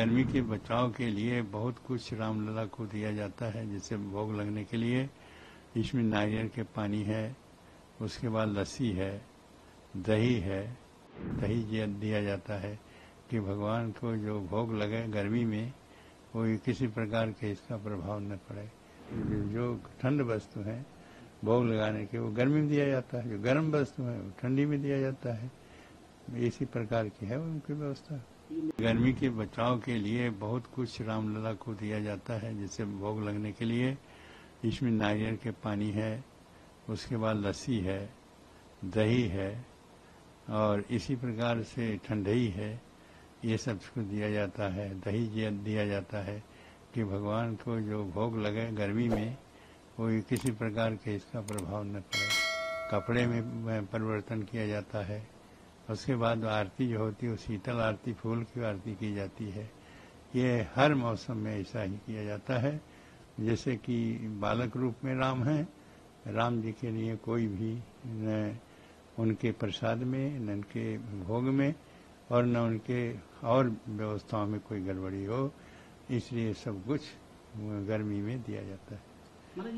गर्मी के बचाव के लिए बहुत कुछ रामलला को दिया जाता है, जैसे भोग लगने के लिए इसमें नारियल के पानी है, उसके बाद लस्सी है, दही है, दही दिया जाता है कि भगवान को जो भोग लगे गर्मी में, वो किसी प्रकार के इसका प्रभाव न पड़े। जो- ठंड वस्तु है, भोग लगाने के, वो गर्मी में दिया जाता है, जो गर्म वस्तु है, वो ठंडी में दिया जाता है। इसी प्रकार की है उनकी व्यवस्था। गर्मी के बचाव के लिए बहुत कुछ रामलला को दिया जाता है, जैसे भोग लगने के लिए। इसमें नारियल के पानी है, उसके बाद लस्सी है, दही है, और इसी प्रकार से ठंडई है। ये सबको दिया जाता है, दही दिया जाता है कि भगवान को जो भोग लगे गर्मी में वो किसी प्रकार के इसका प्रभाव न पड़े। कपड़े में परिवर्तन किया जाता है। उसके बाद आरती जो होती है, वो शीतल आरती, फूल की आरती की जाती है। ये हर मौसम में ऐसा ही किया जाता है। जैसे कि बालक रूप में राम हैं, राम जी के लिए कोई भी न उनके प्रसाद में, न उनके भोग में, और न उनके और व्यवस्थाओं में कोई गड़बड़ी हो, इसलिए सब कुछ गर्मी में दिया जाता है। मतलब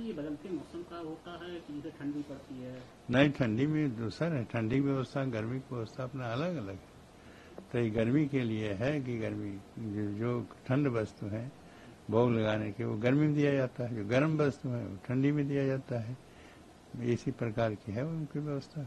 नहीं, ठंडी में दूसरा है ठंडी की व्यवस्था, गर्मी की व्यवस्था अपना अलग अलग है। तो ये गर्मी के लिए है कि गर्मी जो ठंड वस्तु है, भोग लगाने के, वो गर्मी में दिया जाता है, जो गर्म वस्तु है, वो ठंडी में दिया जाता है। इसी प्रकार की है उनकी व्यवस्था।